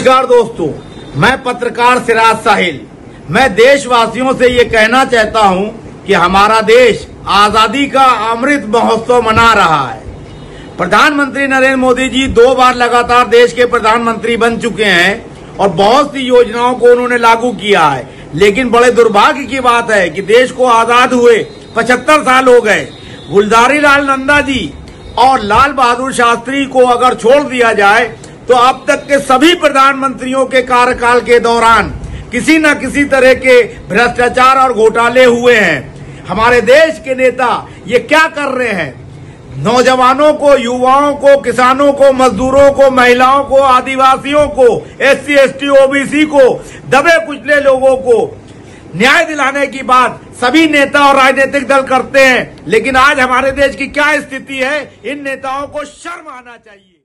नमस्कार दोस्तों, मैं पत्रकार सिराज साहिल। मैं देशवासियों से ये कहना चाहता हूँ कि हमारा देश आज़ादी का अमृत महोत्सव मना रहा है। प्रधानमंत्री नरेंद्र मोदी जी दो बार लगातार देश के प्रधानमंत्री बन चुके हैं और बहुत सी योजनाओं को उन्होंने लागू किया है। लेकिन बड़े दुर्भाग्य की बात है कि देश को आज़ाद हुए पचहत्तर साल हो गए। गुलजारी लाल नंदा जी और लाल बहादुर शास्त्री को अगर छोड़ दिया जाए तो अब तक के सभी प्रधानमंत्रियों के कार्यकाल के दौरान किसी न किसी तरह के भ्रष्टाचार और घोटाले हुए हैं। हमारे देश के नेता ये क्या कर रहे हैं? नौजवानों को, युवाओं को, किसानों को, मजदूरों को, महिलाओं को, आदिवासियों को S C S T OBC को, दबे कुचले लोगों को न्याय दिलाने की बात सभी नेता और राजनीतिक दल करते हैं। लेकिन आज हमारे देश की क्या स्थिति है? इन नेताओं को शर्म आना चाहिए।